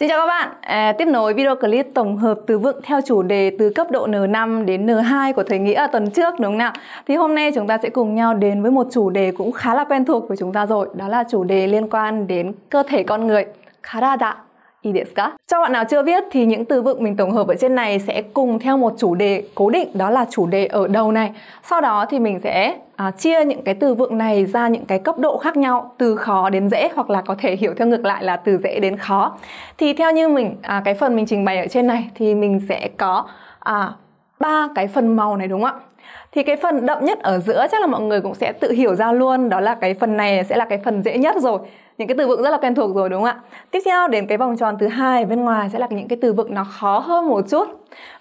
Xin chào các bạn, à, tiếp nối video clip tổng hợp từ vựng theo chủ đề từ cấp độ N5 đến N2 của thầy Nghĩa ở tuần trước đúng không nào? Thì hôm nay chúng ta sẽ cùng nhau đến với một chủ đề cũng khá là quen thuộc với chúng ta rồi, đó là chủ đề liên quan đến cơ thể con người. Karada. Cho bạn nào chưa biết thì những từ vựng mình tổng hợp ở trên này sẽ cùng theo một chủ đề cố định đó là chủ đề ở đầu này. Sau đó thì mình sẽ à, chia những cái từ vựng này ra những cái cấp độ khác nhau từ khó đến dễ hoặc là có thể hiểu theo ngược lại là từ dễ đến khó. Thì theo như mình à, cái phần mình trình bày ở trên này thì mình sẽ có à, ba cái phần màu này đúng không ạ? thì cái phần đậm nhất ở giữa chắc là mọi người cũng sẽ tự hiểu ra luôn đó là cái phần này sẽ là cái phần dễ nhất rồi những cái từ vựng rất là quen thuộc rồi đúng không ạ? Tiếp theo đến cái vòng tròn thứ hai bên ngoài sẽ là những cái từ vựng nó khó hơn một chút.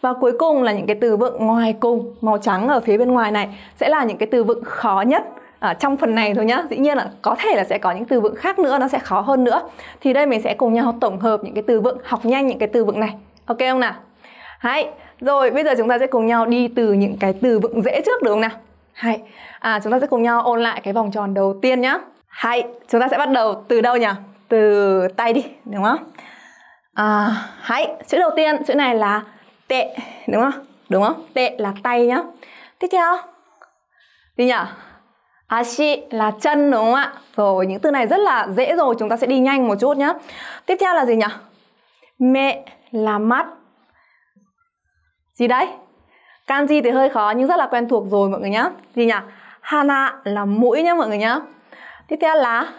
Và cuối cùng là những cái từ vựng ngoài cùng màu trắng ở phía bên ngoài này sẽ là những cái từ vựng khó nhất ở trong phần này thôi nhá. Dĩ nhiên là có thể là sẽ có những từ vựng khác nữa nó sẽ khó hơn nữa. Thì đây mình sẽ cùng nhau tổng hợp những cái từ vựng học nhanh những cái từ vựng này. Ok không nào? Hay, rồi bây giờ chúng ta sẽ cùng nhau đi từ những cái từ vựng dễ trước được không nào? Hay, à chúng ta sẽ cùng nhau ôn lại cái vòng tròn đầu tiên nhá hay, chúng ta sẽ bắt đầu từ đâu nhỉ? Từ tay đi, đúng không? À, hãy, chữ đầu tiên, chữ này là tệ, đúng không? Đúng không? Tệ là tay nhá. Tiếp theo, gì nhỉ? À, Ashi là chân đúng không ạ? Rồi những từ này rất là dễ rồi, chúng ta sẽ đi nhanh một chút nhá. Tiếp theo là gì nhỉ? Mẹ là mắt. Gì đấy? Kanji thì hơi khó nhưng rất là quen thuộc rồi mọi người nhá. Gì nhỉ? Hana là mũi nhá mọi người nhá. Tiếp theo là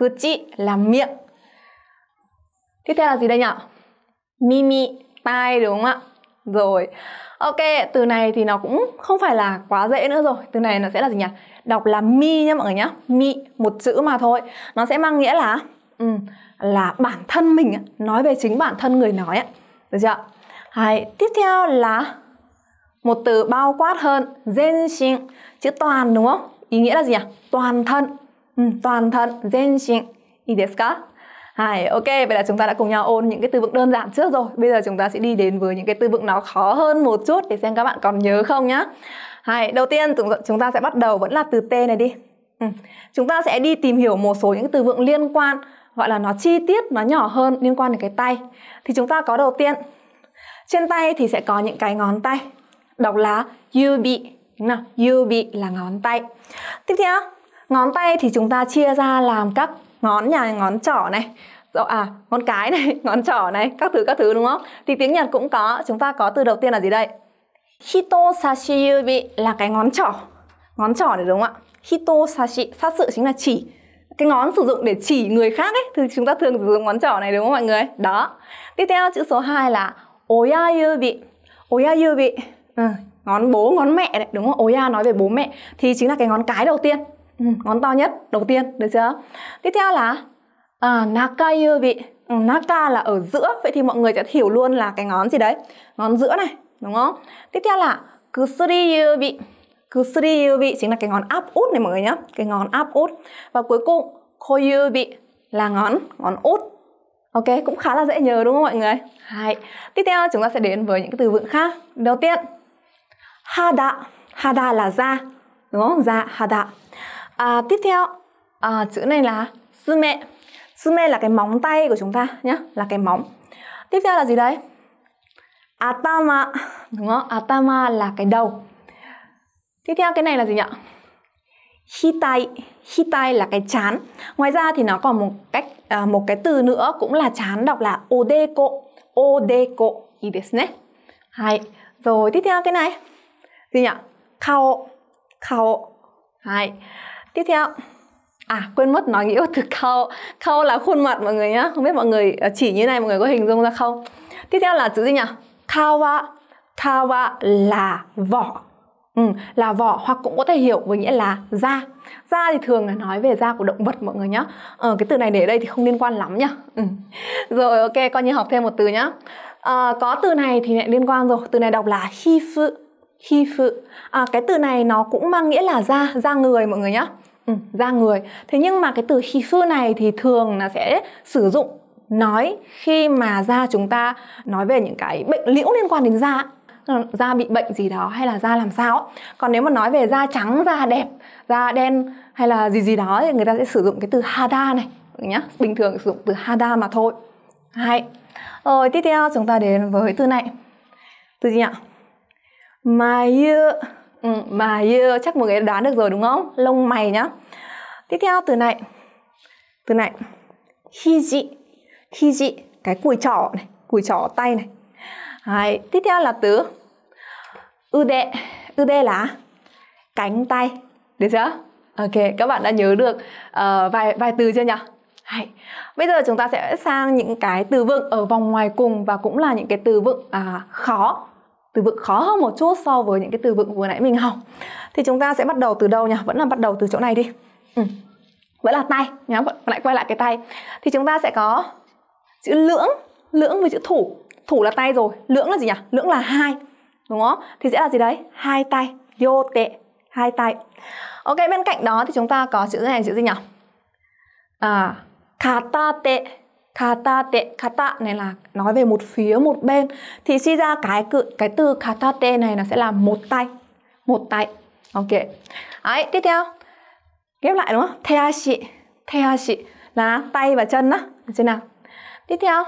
kuchi là miệng. Tiếp theo là gì đây nhỉ? Mimi, tai đúng không ạ? Rồi. Ok, từ này thì nó cũng không phải là quá dễ nữa rồi. Từ này nó sẽ là gì nhỉ? Đọc là mi nhá mọi người nhá. Mi, một chữ mà thôi. Nó sẽ mang nghĩa là ừ, là bản thân mình nói về chính bản thân người nói ạ. Được chưa? Hay, tiếp theo là một từ bao quát hơn, zenshin, chữ toàn đúng không? Ý nghĩa là gì nhỉ? Toàn thân. Ừ, toàn thân, zenshin. Ý desu ka? Hay, ok, vậy là chúng ta đã cùng nhau ôn những cái từ vựng đơn giản trước rồi. Bây giờ chúng ta sẽ đi đến với những cái từ vựng nó khó hơn một chút để xem các bạn còn nhớ không nhá. Hay, đầu tiên chúng ta sẽ bắt đầu vẫn là từ T này đi. Ừ. Chúng ta sẽ đi tìm hiểu một số những từ vựng liên quan gọi là nó chi tiết, nó nhỏ hơn liên quan đến cái tay. Thì chúng ta có đầu tiên trên tay thì sẽ có những cái ngón tay. Đọc là yubi, đúng nào? Yubi là ngón tay. Tiếp theo, ngón tay thì chúng ta chia ra làm các ngón nhà ngón trỏ này. Rồi à ngón cái này ngón trỏ này các thứ các thứ đúng không? Thì tiếng nhật cũng có chúng ta có từ đầu tiên là gì đây? Hito sashi yubi là cái ngón trỏ. Ngón trỏ này đúng không ạ? Hito sashi sát sự chính là chỉ. Cái ngón sử dụng để chỉ người khác ấy thì chúng ta thường sử dụng ngón trỏ này đúng không mọi người? Đó. Tiếp theo chữ số 2 là oya yubi oya yubi ừ, ngón bố ngón mẹ đấy đúng không? Oya nói về bố mẹ thì chính là cái ngón cái đầu tiên ừ, ngón to nhất đầu tiên được chưa tiếp theo là à, naka yubi ừ, naka là ở giữa vậy thì mọi người sẽ hiểu luôn là cái ngón gì đấy ngón giữa này đúng không tiếp theo là kusuri yubi kusuri yubi chính là cái ngón áp út này mọi người nhé cái ngón áp út và cuối cùng koyubi là ngón ngón út Ok, cũng khá là dễ nhớ đúng không mọi người? Hai. Tiếp theo chúng ta sẽ đến với những cái từ vựng khác. Đầu tiên, hada. Hada là da, đúng không? Da, hada. À, tiếp theo. À, chữ này là sume sume là cái móng tay của chúng ta nhé là cái móng. Tiếp theo là gì đấy atama. Đúng không? Atama là cái đầu. Tiếp theo cái này là gì nhỉ hitai. Hitai là cái chán. Ngoài ra thì nó còn một cách à, một cái từ nữa cũng là chán đọc là odeko. Odeko. Ý desu ne hai rồi tiếp theo cái này. Gì nhỉ kao kao hai tiếp theo. À quên mất nói nghĩa từ khâu khâu là khuôn mặt mọi người nhá. Không biết mọi người ờ, chỉ như này mọi người có hình dung ra không? Tiếp theo là chữ gì nhỉ? Kawa kawa là vỏ. Ừ, là vỏ hoặc cũng có thể hiểu với nghĩa là da. Da thì thường là nói về da của động vật mọi người nhá. Ờ, cái từ này để ở đây thì không liên quan lắm nhá. Ừ. rồi ok coi như học thêm một từ nhá. À, có từ này thì lại liên quan rồi. Từ này đọc là hifu hifu à, cái từ này nó cũng mang nghĩa là da da người mọi người nhá ừ, da người thế nhưng mà cái từ hifu này thì thường là sẽ sử dụng nói khi mà da chúng ta nói về những cái bệnh liễu liên quan đến da ờ, da bị bệnh gì đó hay là da làm sao còn nếu mà nói về da trắng da đẹp da đen hay là gì gì đó thì người ta sẽ sử dụng cái từ hada này nhá bình thường sử dụng từ hada mà thôi Hay. Rồi tiếp theo chúng ta đến với từ này. Từ gì nhỉ? Mayu. Ừ, yeah, chắc mọi người đoán được rồi đúng không? Lông mày nhá. Tiếp theo từ này. Từ này. Hiji. Hiji, cái cùi trỏ này, cùi trỏ tay này. Đấy, tiếp theo là từ ude. Ude là cánh tay. Được chưa? Ok, các bạn đã nhớ được ờ, uh, vài vài từ chưa nhỉ? Hay. Bây giờ chúng ta sẽ sang những cái từ vựng ở vòng ngoài cùng và cũng là những cái từ vựng à, khó từ vựng khó hơn một chút so với những cái từ vựng vừa nãy mình học. Thì chúng ta sẽ bắt đầu từ đâu nhỉ? Vẫn là bắt đầu từ chỗ này đi. Ừ. vẫn là tay nhá, vẫn lại quay lại cái tay. Thì chúng ta sẽ có chữ lưỡng lưỡng với chữ thủ. Thủ là tay rồi, lưỡng là gì nhỉ? Lưỡng là hai, đúng không? Thì sẽ là gì đấy? Hai tay. Yo tệ, hai tay. Ok, bên cạnh đó thì chúng ta có chữ này chữ gì nhỉ? À katate Kata te kata này là nói về một phía một bên. Thì suy ra cái cự cái từ kata te này nó sẽ là một tay một tay. Ok. Đấy tiếp theo. Ghép lại đúng không? Teashi teashi là tay và chân đó thế nào? Tiếp theo.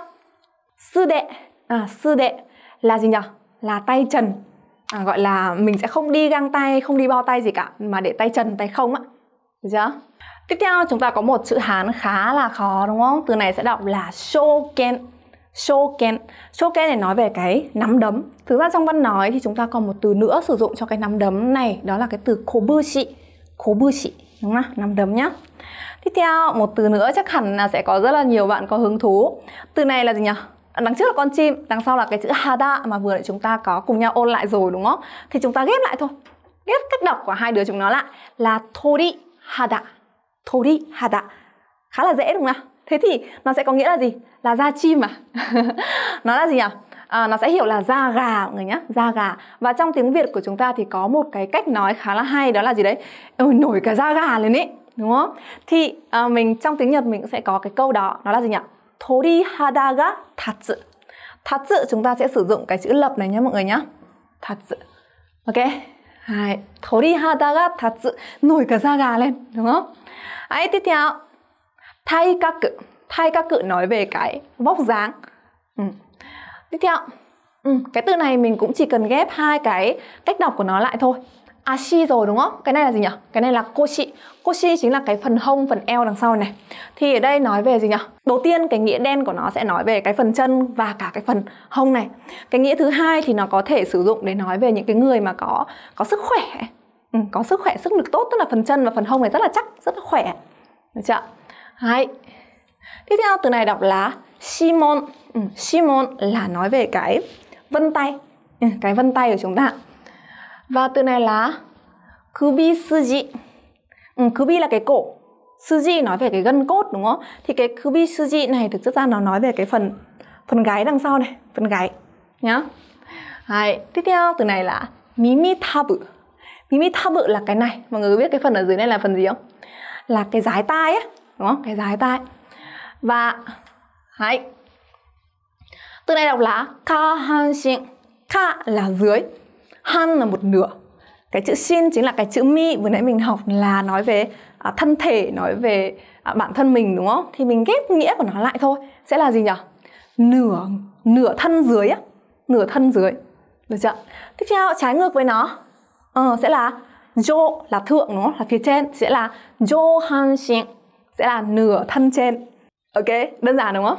Sư đệ à sư đệ là gì nhỉ là tay trần à, gọi là mình sẽ không đi găng tay không đi bao tay gì cả mà để tay trần tay không á. Được chưa? Tiếp theo chúng ta có một chữ Hán khá là khó đúng không? Từ này sẽ đọc là shoken. Shoken. Shoken này nói về cái nắm đấm. Thực ra trong văn nói thì chúng ta còn một từ nữa sử dụng cho cái nắm đấm này, đó là cái từ kobushi. Kobushi, đúng không? Nắm đấm nhá. Tiếp theo một từ nữa chắc hẳn là sẽ có rất là nhiều bạn có hứng thú. Từ này là gì nhỉ? Đằng trước là con chim, đằng sau là cái chữ hada mà vừa nãy chúng ta có cùng nhau ôn lại rồi đúng không? Thì chúng ta ghép lại thôi. Ghép cách đọc của hai đứa chúng nó lại là tori hada tori hada khá là dễ đúng không nào? Thế thì nó sẽ có nghĩa là gì? Là da chim à? Nó là gì nhỉ? À, nó sẽ hiểu là da gà mọi người nhé da gà. Và trong tiếng việt của chúng ta thì có một cái cách nói khá là hay đó là gì đấy? Ôi nổi cả da gà lên ý đúng không? Thì à, mình trong tiếng nhật mình sẽ có cái câu đó đó là gì nhỉ? Gà thật sự. Tatsu tatsu chúng ta sẽ sử dụng cái chữ lập này nhé mọi người nhé tatsu ok. Hai. Tori gà thật tatsu nổi cả da gà lên đúng không? Đấy, tiếp theo thay các cự thay các cự nói về cái vóc dáng ừ. tiếp theo ừ, cái từ này mình cũng chỉ cần ghép hai cái cách đọc của nó lại thôi à, ashi rồi đúng không? Cái này là gì nhỉ? Cái này là koshi. Koshi chính là cái phần hông, phần eo đằng sau này. Thì ở đây nói về gì nhỉ? Đầu tiên cái nghĩa đen của nó sẽ nói về cái phần chân và cả cái phần hông này. Cái nghĩa thứ hai thì nó có thể sử dụng để nói về những cái người mà có có sức khỏe ừ, có sức khỏe sức lực tốt tức là phần chân và phần hông này rất là chắc rất là khỏe. Được chưa Hai. tiếp theo từ này đọc là Simon. Ừ, Simon là nói về cái vân tay. Ừ, cái vân tay của chúng ta. Và từ này là kubi suji. Ừ, kubi là cái cổ. Suji nói về cái gân cốt đúng không? Thì cái kubi suji này thực chất ra nó nói về cái phần phần gáy đằng sau này phần gáy nhá. Hai. tiếp theo từ này là mimi tabu. Mimi bự là cái này Mọi người biết cái phần ở dưới này là phần gì không? Là cái dái tai ấy Đúng không? Cái dái tai Và hãy Từ này đọc là Ka han shin Ka là dưới Han là một nửa Cái chữ shin chính là cái chữ mi Vừa nãy mình học là nói về à, thân thể Nói về à, bản thân mình đúng không? Thì mình ghép nghĩa của nó lại thôi Sẽ là gì nhỉ? Nửa Nửa thân dưới á Nửa thân dưới Được chưa? Tiếp theo trái ngược với nó ờ, sẽ là jo là thượng đúng không? Là phía trên sẽ là johanshin sẽ là nửa thân trên. Ok, đơn giản đúng không?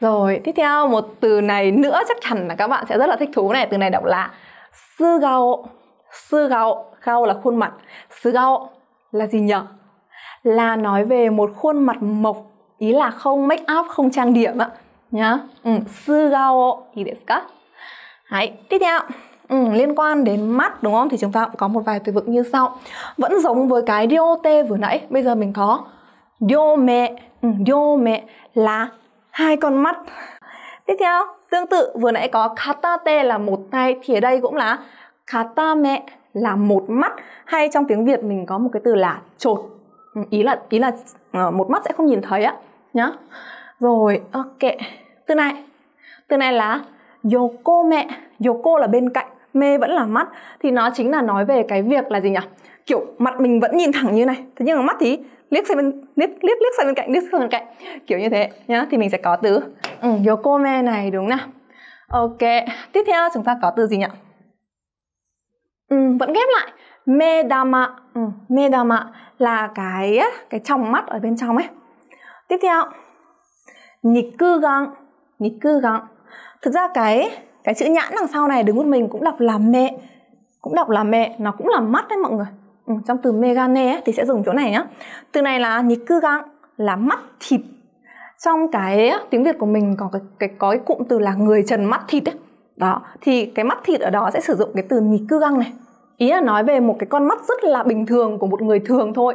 Rồi, tiếp theo một từ này nữa chắc chắn là các bạn sẽ rất là thích thú này. Từ này đọc là sư gao. Sư gao là khuôn mặt. Sư gao là gì nhỉ? Là nói về một khuôn mặt mộc, ý là không make up, không trang điểm ạ. Nhá. Ừ, sư gao, ý desu ka? Đấy, tiếp theo Ừ, liên quan đến mắt đúng không? Thì chúng ta cũng có một vài từ vựng như sau. Vẫn giống với cái diote vừa nãy, bây giờ mình có diome, ừ, diome là hai con mắt. Tiếp theo, tương tự vừa nãy có katate là một tay thì ở đây cũng là kata mẹ là một mắt hay trong tiếng Việt mình có một cái từ là trột. Ừ, ý là ý là ờ, một mắt sẽ không nhìn thấy á nhá. Rồi, ok. Từ này, từ này là yokome, yoko là bên cạnh mê vẫn là mắt thì nó chính là nói về cái việc là gì nhỉ? Kiểu mặt mình vẫn nhìn thẳng như này. Thế nhưng mà mắt thì liếc sang bên liếc liếc liếc sang bên cạnh liếc sang bên cạnh. Kiểu như thế nhá thì mình sẽ có từ ừ, yokome này đúng nào? Ok tiếp theo chúng ta có từ gì nhỉ? Ừ, vẫn ghép lại. Medama ừ, medama là cái cái trong mắt ở bên trong ấy. Tiếp theo nikugang nikugang thực ra cái cái chữ nhãn đằng sau này đứng một mình cũng đọc là mẹ. Cũng đọc là mẹ nó cũng là mắt đấy mọi người. Ừ, trong từ megane ấy, thì sẽ dùng chỗ này nhá. Từ này là nikugang là mắt thịt. Trong cái tiếng việt của mình có cái, cái có cái cụm từ là người trần mắt thịt ấy. Đó thì cái mắt thịt ở đó sẽ sử dụng cái từ nikugang này. Ý là nói về một cái con mắt rất là bình thường của một người thường thôi.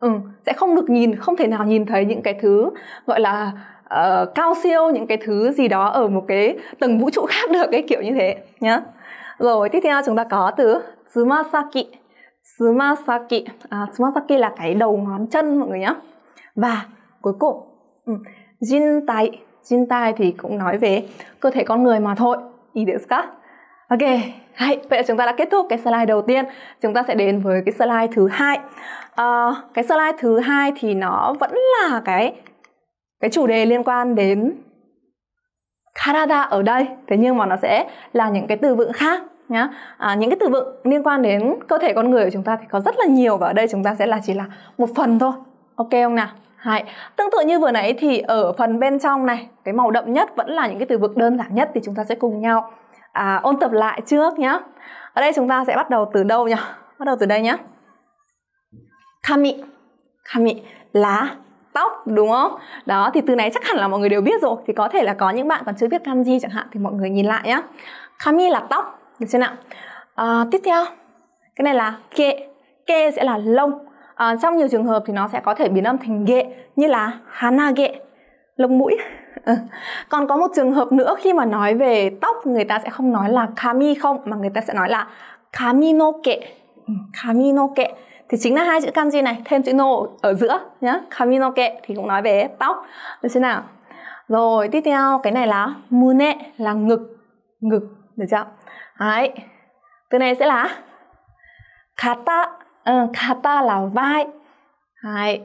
Ừ, sẽ không được nhìn không thể nào nhìn thấy những cái thứ gọi là uh, cao siêu những cái thứ gì đó ở một cái tầng vũ trụ khác được cái kiểu như thế nhá rồi tiếp theo chúng ta có từ tsumasaki tsumasaki à, tsumasaki là cái đầu ngón chân mọi người nhá và cuối cùng ừ, um, Jin tai thì cũng nói về cơ thể con người mà thôi ý desu ka Ok, hay. vậy là chúng ta đã kết thúc cái slide đầu tiên. Chúng ta sẽ đến với cái slide thứ hai. À, cái slide thứ hai thì nó vẫn là cái cái chủ đề liên quan đến Karada ở đây. Thế nhưng mà nó sẽ là những cái từ vựng khác nhá. À, những cái từ vựng liên quan đến cơ thể con người của chúng ta thì có rất là nhiều và ở đây chúng ta sẽ là chỉ là một phần thôi. Ok không nào? Hay. Tương tự như vừa nãy thì ở phần bên trong này, cái màu đậm nhất vẫn là những cái từ vựng đơn giản nhất thì chúng ta sẽ cùng nhau à, ôn tập lại trước nhé. Ở đây chúng ta sẽ bắt đầu từ đâu nhỉ? Bắt đầu từ đây nhé. Kami. Kami lá tóc đúng không? Đó thì từ này chắc hẳn là mọi người đều biết rồi thì có thể là có những bạn còn chưa biết kanji chẳng hạn thì mọi người nhìn lại nhé. Kami là tóc, được chưa nào? À, tiếp theo cái này là kê. Kê sẽ là lông. À, trong nhiều trường hợp thì nó sẽ có thể biến âm thành ghệ như là hanage lông mũi ừ. còn có một trường hợp nữa khi mà nói về tóc người ta sẽ không nói là kami không mà người ta sẽ nói là kami no kệ ừ, kami no kệ thì chính là hai chữ kanji này thêm chữ no ở giữa nhá. Kaminoke thì cũng nói về tóc. Được chưa nào? Rồi tiếp theo cái này là mune là ngực. Ngực được chưa? Đấy. Từ này sẽ là kata ừ, kata là vai. Đấy.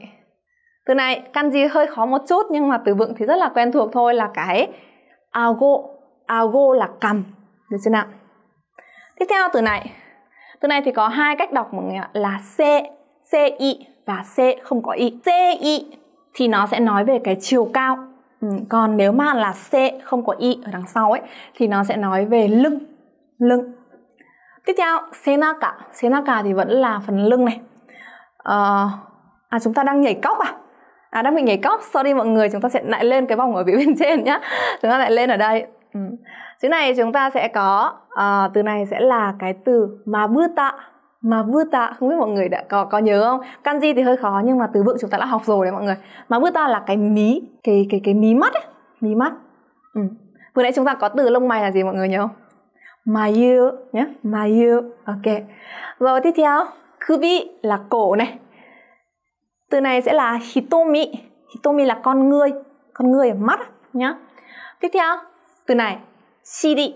Từ này kanji hơi khó một chút nhưng mà từ vựng thì rất là quen thuộc thôi là cái ago. Ago là cầm. Được chưa nào? Tiếp theo từ này từ này thì có hai cách đọc mọi người ạ là c c i và c không có i. C i thì nó sẽ nói về cái chiều cao. Ừ, còn nếu mà là c không có i ở đằng sau ấy thì nó sẽ nói về lưng lưng. Tiếp theo senaka senaka thì vẫn là phần lưng này. À, à chúng ta đang nhảy cóc à? À đang bị nhảy cóc sorry mọi người chúng ta sẽ lại lên cái vòng ở phía bên trên nhá. Chúng ta lại lên ở đây. Ừ chữ này chúng ta sẽ có uh, từ này sẽ là cái từ mà bư tạ mà vư tạ. Không biết mọi người đã có có nhớ không? Kanji thì hơi khó nhưng mà từ vựng chúng ta đã học rồi đấy mọi người. Mà vư tạ là cái mí cái cái cái mí mắt ấy mí mắt. Ừ. vừa nãy chúng ta có từ lông mày là gì mọi người nhớ không? Mayu nhé mayu ok. Rồi tiếp theo kubi là cổ này. Từ này sẽ là hitomi. Hitomi là con người con người ở mắt nhá tiếp theo từ này shiri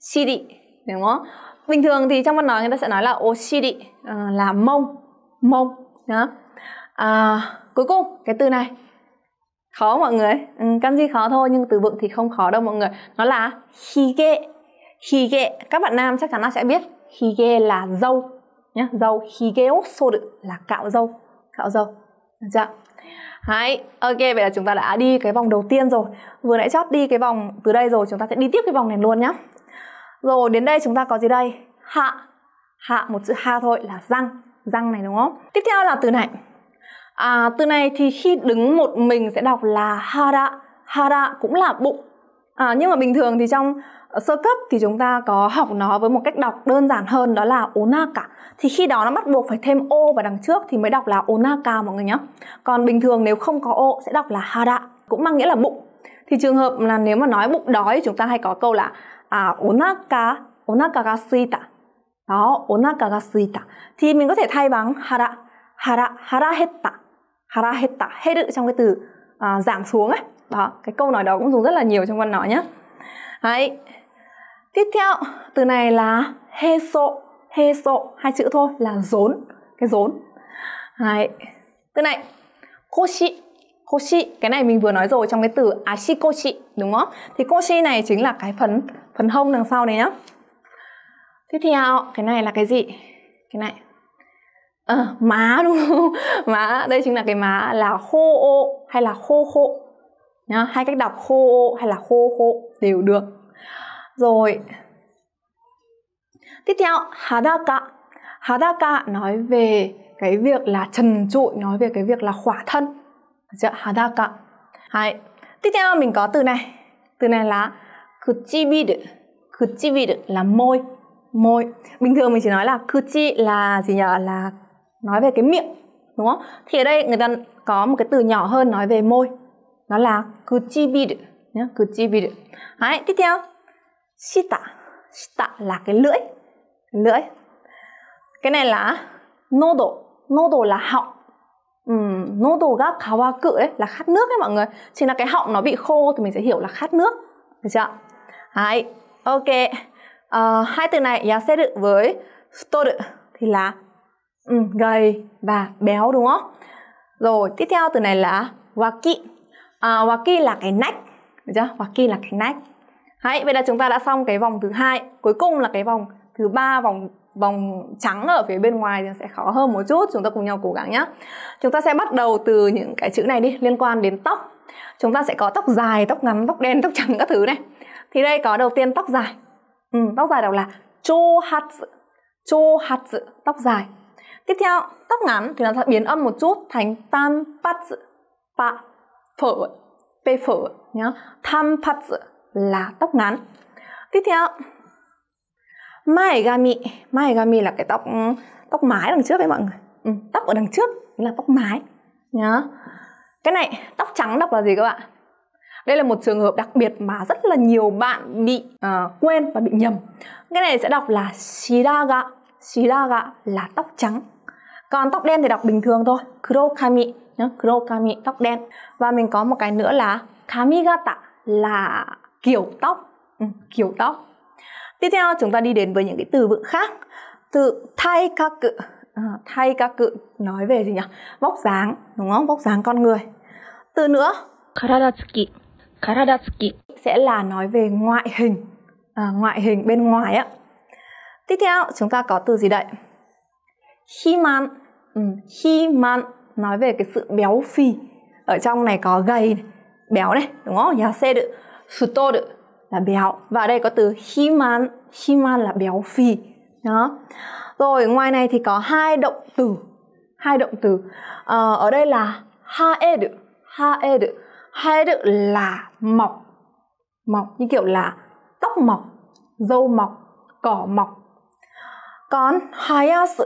shiri đúng không? Bình thường thì trong văn nói người ta sẽ nói là oshiri uh, ờ, là mông. Mông đó à, cuối cùng cái từ này. Khó mọi người? Ừ, kanji khó thôi nhưng từ vựng thì không khó đâu mọi người. Nó là hige. Hige. Các bạn nam chắc chắn là sẽ biết. Hige là dâu nhá. Dâu. Hige soru là cạo dâu. Cạo dâu. Được chưa? Đấy, ok vậy là chúng ta đã đi cái vòng đầu tiên rồi. Vừa nãy chót đi cái vòng từ đây rồi Chúng ta sẽ đi tiếp cái vòng này luôn nhá. Rồi đến đây chúng ta có gì đây? Hạ. Hạ một chữ ha thôi là răng. Răng này đúng không? Tiếp theo là từ này. À, Từ này thì khi đứng một mình sẽ đọc là hara. Hara cũng là bụng. À, Nhưng mà bình thường thì trong sơ cấp thì chúng ta có học nó với một cách đọc đơn giản hơn đó là onaka. Thì khi đó nó bắt buộc phải thêm ô vào đằng trước thì mới đọc là onaka mọi người nhé còn bình thường nếu không có ô sẽ đọc là hara cũng mang nghĩa là bụng. Thì trường hợp là nếu mà nói bụng đói chúng ta hay có câu là à onaka onaka ga suita đó onaka ga suita thì mình có thể thay bằng hara hara hara hetta hara hetta hết trong cái từ à, giảm xuống ấy. Đó cái câu nói đó cũng dùng rất là nhiều trong văn nói nhé Đấy, Tiếp theo, từ này là heso, heso, hai chữ thôi là rốn, cái rốn. Đấy. Từ này, koshi koshi cái này mình vừa nói rồi trong cái từ ashikoshi đúng không? Thì koshi này chính là cái phần phần hông đằng sau này nhá. Tiếp theo cái này là cái gì? Cái này. À, má đúng không? Má đây chính là cái má là khô ô hay là khô khô nhá. Hai cách đọc khô ô hay là khô khô đều được rồi. Tiếp theo hadaka. Hadaka nói về cái việc là trần trụi nói về cái việc là khỏa thân. Được chưa? Hadaka. Hay. tiếp theo mình có từ này. Từ này là kuchibiru. Kuchibiru là môi. Môi. Bình thường mình chỉ nói là kuchi là gì nhỉ? Là nói về cái miệng đúng không? Thì ở đây người ta có một cái từ nhỏ hơn nói về môi. Đó là kuchibiru nhé kuchibiru. Đấy, tiếp theo shita shita là cái lưỡi. Lưỡi. Cái này là nodo nodo là họng. Um, nodo ga kawaku ấy là khát nước ấy mọi người. Chỉ là cái họng nó bị khô thì mình sẽ hiểu là khát nước. Được chưa? Đấy, ok. Uh, hai từ này yaseru với storu thì là um, gầy và béo đúng không? Rồi tiếp theo từ này là waki. Uh, waki là cái nách. Được chưa? Waki là cái nách. Đấy, vậy là chúng ta đã xong cái vòng thứ hai. Cuối cùng là cái vòng thứ ba vòng vòng trắng ở phía bên ngoài thì sẽ khó hơn một chút. Chúng ta cùng nhau cố gắng nhé chúng ta sẽ bắt đầu từ những cái chữ này đi liên quan đến tóc. Chúng ta sẽ có tóc dài tóc ngắn tóc đen tóc trắng các thứ này. Thì đây có đầu tiên tóc dài. Ừ, tóc dài đọc là chohatsu chohatsu tóc dài. Tiếp theo tóc ngắn thì nó sẽ biến âm một chút thành tan pat pa phở p phở nhá. Pat là tóc ngắn. Tiếp theo maegami maegami là cái tóc tóc mái đằng trước đấy mọi người. Ừ, tóc ở đằng trước là tóc mái nhá cái này tóc trắng đọc là gì các bạn? Đây là một trường hợp đặc biệt mà rất là nhiều bạn bị uh, quên và bị nhầm. Cái này sẽ đọc là shiraga. Shiraga là tóc trắng. Còn tóc đen thì đọc bình thường thôi. Kurokami nhá kurokami tóc đen. Và mình có một cái nữa là kamigata là kiểu tóc. Ừ, kiểu tóc. Tiếp theo chúng ta đi đến với những cái từ vựng khác. Từ thay các cự. À, thay các cự. Nói về gì nhỉ? Vóc dáng đúng không? Vóc dáng con người. Từ nữa. Karadatsuki karadatsuki sẽ là nói về ngoại hình. À, ngoại hình bên ngoài á. Tiếp theo chúng ta có từ gì đây? Himan. Ừ, himan. Nói về cái sự béo phì. Ở trong này có gầy béo này đúng không? Yaseru futoru là béo và ở đây có từ himan himan là béo phì. Đó. Rồi ngoài này thì có hai động từ. Hai động từ. Ờ, ở đây là haeru. Haeru. Haeru là mọc. Mọc như kiểu là tóc mọc dâu mọc cỏ mọc. Còn hayasu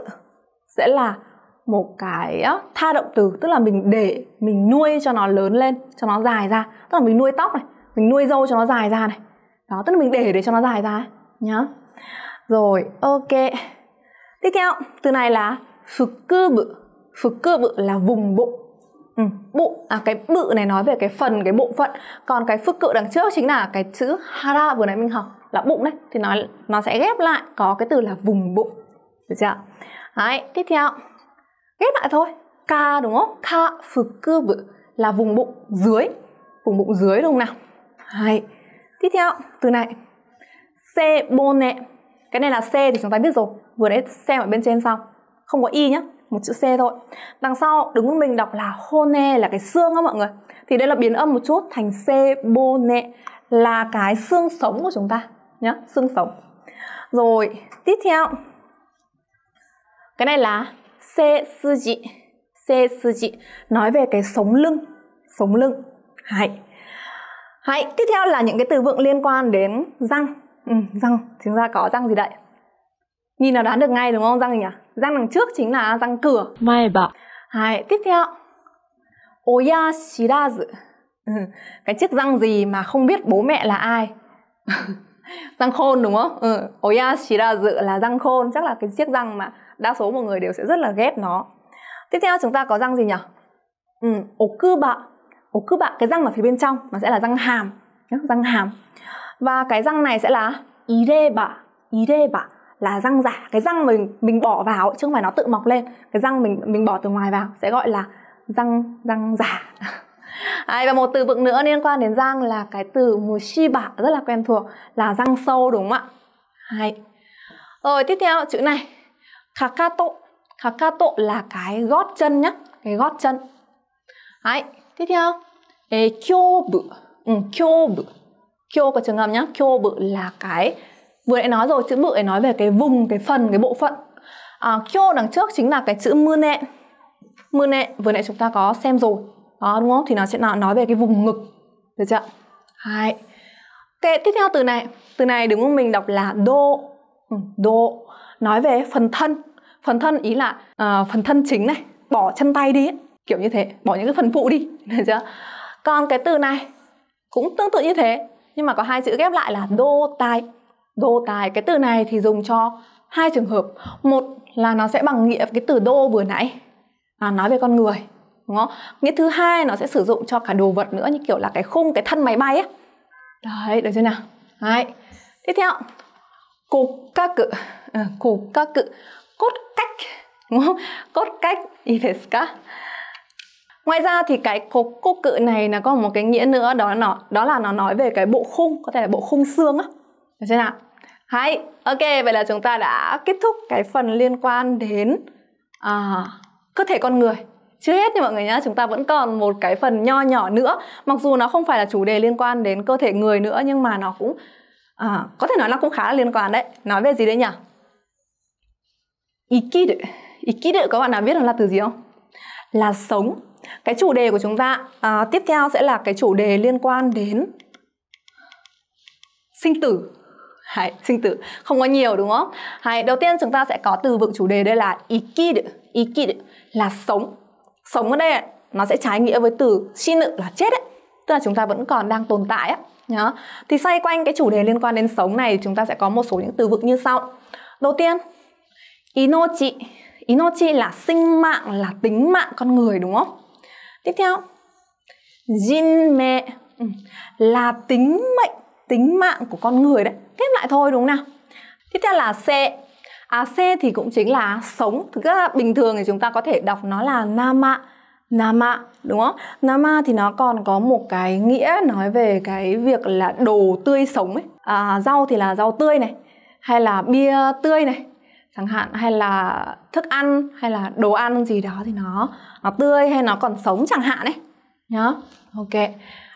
sẽ là một cái tha động từ. Tức là mình để mình nuôi cho nó lớn lên cho nó dài ra. Tức là mình nuôi tóc này mình nuôi dâu cho nó dài ra này. Đó tức là mình để để cho nó dài ra nhá. Rồi ok. Tiếp theo từ này là phực cơ bự, phực cơ bự là vùng bụng. Ừ, bụng à cái bự này nói về cái phần cái bộ phận. Còn cái phức cự đằng trước chính là cái chữ hara vừa nãy mình học là bụng đấy thì nó nó sẽ ghép lại có cái từ là vùng bụng. Được chưa? Đấy tiếp theo. Ghép lại thôi. Ka đúng không? Ka bự là vùng bụng dưới. Vùng bụng dưới đúng không nào? Đấy. Tiếp theo, từ này. Sebone. Cái này là C thì chúng ta biết rồi. Vừa nãy xem ở bên trên sau. Không có Y nhá. Một chữ C thôi. Đằng sau đứng mình đọc là hone là cái xương đó mọi người. Thì đây là biến âm một chút thành sebone là cái xương sống của chúng ta nhá, xương sống. Rồi, tiếp theo. Cái này là sesuji. Sesuji nói về cái sống lưng, sống lưng. Hãy Hãy tiếp theo là những cái từ vựng liên quan đến răng. Ừ, răng, chúng ta có răng gì đây? Nhìn là đoán được ngay đúng không? Răng gì nhỉ? Răng đằng trước chính là răng cửa. Mai bảo. Hãy tiếp theo. Oya shirazu. Ừ, cái chiếc răng gì mà không biết bố mẹ là ai? răng khôn đúng không? Ừ, Oya shirazu là răng khôn, chắc là cái chiếc răng mà đa số mọi người đều sẽ rất là ghét nó. Tiếp theo chúng ta có răng gì nhỉ? Ừ, okuba ổ cướp ạ cái răng ở phía bên trong nó sẽ là răng hàm. Răng hàm. Và cái răng này sẽ là ý đê bả ý đê bả là răng giả. Cái răng mình mình bỏ vào chứ không phải nó tự mọc lên. Cái răng mình mình bỏ từ ngoài vào sẽ gọi là răng răng giả. À, và một từ vựng nữa liên quan đến răng là cái từ mushiba rất là quen thuộc là răng sâu đúng không ạ? Hay. Rồi tiếp theo chữ này. Kakato. Kakato là cái gót chân nhá, cái gót chân. Đấy, tiếp theo. E, kyobu. Ừ, kyobu. Kyo có trường hợp nhá, kyobu là cái vừa nãy nói rồi chữ bự để nói về cái vùng, cái phần, cái bộ phận. À, kyo đằng trước chính là cái chữ mưa nẹ. Mưa nẹ vừa nãy chúng ta có xem rồi. Đó đúng không? Thì nó sẽ nói về cái vùng ngực. Được chưa? Hai. Kệ tiếp theo từ này. Từ này đúng không mình đọc là đô. Ừ, đô. Nói về phần thân. Phần thân ý là uh, phần thân chính này. Bỏ chân tay đi ấy kiểu như thế. Bỏ những cái phần phụ đi. Được chưa? Còn cái từ này cũng tương tự như thế. Nhưng mà có hai chữ ghép lại là đô tai. Đô tai. Cái từ này thì dùng cho hai trường hợp. Một là nó sẽ bằng nghĩa cái từ đô vừa nãy. Là nói về con người. Đúng không? Nghĩa thứ hai nó sẽ sử dụng cho cả đồ vật nữa, như kiểu là cái khung, cái thân máy bay ấy đấy, được chưa nào? Đấy. Tiếp theo. Cục các cự. Ừ, Cục các cự. Cốt cách. Đúng không? Cốt cách. Iteska ngoài ra thì cái cục cốt cự này nó có một cái nghĩa nữa đó là nó đó là nó nói về cái bộ khung có thể là bộ khung xương á. Được chưa nào? Hay ok vậy là chúng ta đã kết thúc cái phần liên quan đến à, cơ thể con người. Chưa hết nha mọi người nhá chúng ta vẫn còn một cái phần nho nhỏ nữa. Mặc dù nó không phải là chủ đề liên quan đến cơ thể người nữa nhưng mà nó cũng à, có thể nói là cũng khá là liên quan đấy. Nói về gì đấy nhỉ? Ikiru ikiru các bạn nào biết là từ gì không? Là sống cái chủ đề của chúng ta à, tiếp theo sẽ là cái chủ đề liên quan đến sinh tử. Hay, sinh tử. Không có nhiều đúng không? Hay, đầu tiên chúng ta sẽ có từ vựng chủ đề đây là ikid, ikid là sống. Sống ở đây nó sẽ trái nghĩa với từ sinh là chết ấy. Tức là chúng ta vẫn còn đang tồn tại á. Nhá thì xoay quanh cái chủ đề liên quan đến sống này chúng ta sẽ có một số những từ vựng như sau. Đầu tiên inochi. Inochi là sinh mạng là tính mạng con người đúng không? Tiếp theo Jin mẹ ừ. là tính mệnh tính mạng của con người đấy ghép lại thôi đúng không nào tiếp theo là xe À, C thì cũng chính là sống. Thực ra bình thường thì chúng ta có thể đọc nó là nama. Nama, đúng không? Nama thì nó còn có một cái nghĩa nói về cái việc là đồ tươi sống ấy. À, rau thì là rau tươi này, hay là bia tươi này, chẳng hạn hay là thức ăn hay là đồ ăn gì đó thì nó nó tươi hay nó còn sống chẳng hạn ấy nhá ok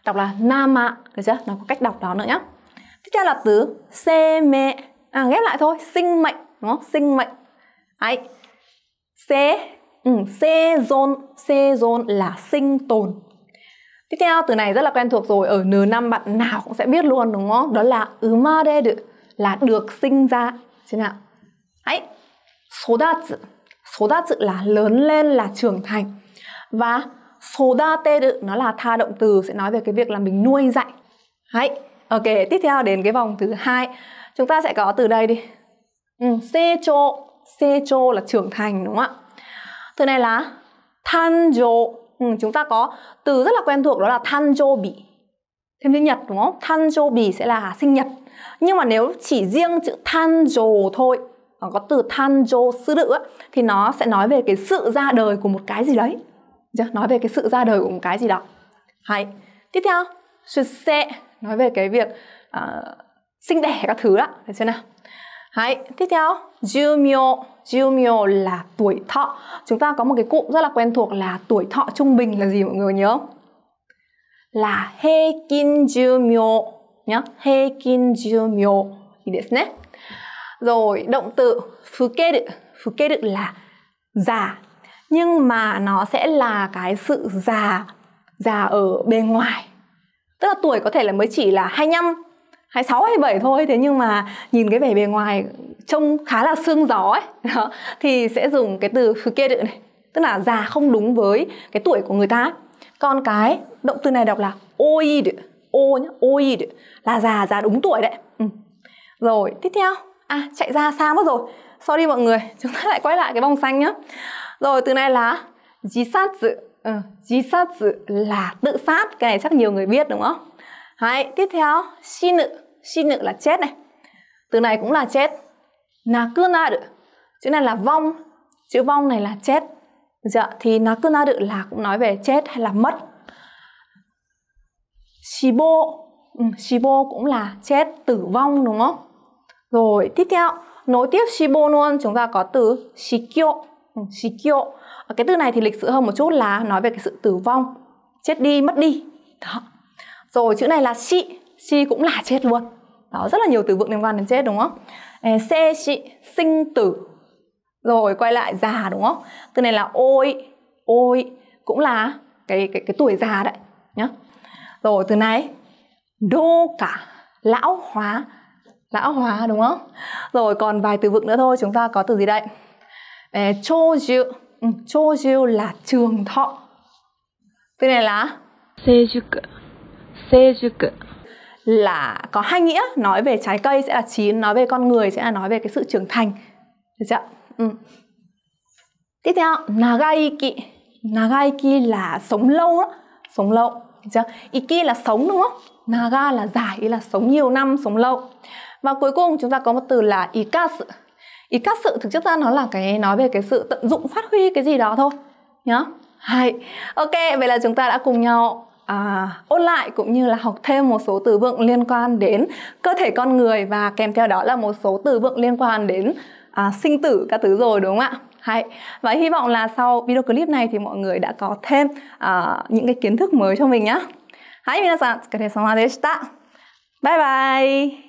đọc là nama được chưa nó có cách đọc đó nữa nhá tiếp theo là từ seme à ghép lại thôi sinh mệnh đúng không? Sinh mệnh. ấy C, ừ, c zon là sinh tồn. Tiếp theo từ này rất là quen thuộc rồi, ở n năm bạn nào cũng sẽ biết luôn đúng không? Đó là umade là được sinh ra. Thế nào? Đấy. Sodatsu. Sodatsu là lớn lên là trưởng thành. Và sodateru nó là tha động từ sẽ nói về cái việc là mình nuôi dạy. Đấy. Ok, tiếp theo đến cái vòng thứ hai. Chúng ta sẽ có từ đây đi. Ừ, secho, secho là trưởng thành đúng không ạ? Từ này là tanjo. Ừ, chúng ta có từ rất là quen thuộc đó là tanjobi. Thêm chữ nhật đúng không? Tanjobi sẽ là sinh nhật. Nhưng mà nếu chỉ riêng chữ tanjo thôi, Ờ, có từ tanjo sư nữ thì nó sẽ nói về cái sự ra đời của một cái gì đấy. Dạ, nói về cái sự ra đời của một cái gì đó. Hay. Tiếp theo, se nói về cái việc uh, sinh đẻ các thứ đó, thấy chưa nào? Đấy, tiếp theo, jumyo. Jumyo là tuổi thọ. Chúng ta có một cái cụm rất là quen thuộc là tuổi thọ trung bình là gì mọi người nhớ không? Là heikin jumyo nhá. Heikin jumyo. Rồi, động từ fukeru. Fukeru là già. Nhưng mà nó sẽ là cái sự già già ở bề ngoài. Tức là tuổi có thể là mới chỉ là 25 26 27 thôi. Thế nhưng mà nhìn cái vẻ bề ngoài trông khá là xương gió ấy. Đó, thì sẽ dùng cái từ fukeru này. Tức là già không đúng với cái tuổi của người ta còn cái động từ này đọc là oid ô nhá oid là già già đúng tuổi đấy. Ừ. rồi tiếp theo à chạy ra xa mất rồi. Sorry mọi người chúng ta lại quay lại cái vòng xanh nhá. Rồi từ này là jisatsu ừ, jisatsu là tự sát cái này chắc nhiều người biết đúng không? Hay, tiếp theo shinu shinu là chết này. Từ này cũng là chết. Nakunaru chữ này là vong. Chữ vong này là chết. Được chưa? Thì nakunaru là cũng nói về chết hay là mất. Shibo, ừ, shibo cũng là chết, tử vong đúng không? Rồi, tiếp theo, nối tiếp shibo luôn, chúng ta có từ shikyo. Ừ, shikyo. Cái từ này thì lịch sự hơn một chút là nói về cái sự tử vong, chết đi, mất đi. Đó. Rồi, chữ này là shi, shi cũng là chết luôn. Đó, rất là nhiều từ vựng liên quan đến chết đúng không? Se shi, sinh tử. Rồi, quay lại già đúng không? Từ này là ôi, ôi cũng là cái cái cái tuổi già đấy nhá. Rồi từ này đô cả lão hóa lão hóa đúng không? Rồi còn vài từ vựng nữa thôi, chúng ta có từ gì đây? Ê, chô diệu, ừ, chô diệu là trường thọ. Từ này là Seijuku. Seijuku. là có hai nghĩa, nói về trái cây sẽ là chín, nói về con người sẽ là nói về cái sự trưởng thành. Được chưa? Ừ. Tiếp theo, nagaiki. Nagaiki là sống lâu đó, sống lâu. Được chưa? Iki là sống đúng không? Naga là dài, ý là sống nhiều năm, sống lâu Và cuối cùng chúng ta có một từ là ikasu. Ikasu thực chất ra nó là cái nói về cái sự tận dụng phát huy cái gì đó thôi. Nhá. Hay. Ok, vậy là chúng ta đã cùng nhau à, ôn lại cũng như là học thêm một số từ vựng liên quan đến cơ thể con người và kèm theo đó là một số từ vựng liên quan đến à, sinh tử các thứ rồi đúng không ạ? Hay. Và hy vọng là sau video clip này thì mọi người đã có thêm à, những cái kiến thức mới cho mình nhé. Hai, minasan, お疲れ様でした。バイバイ。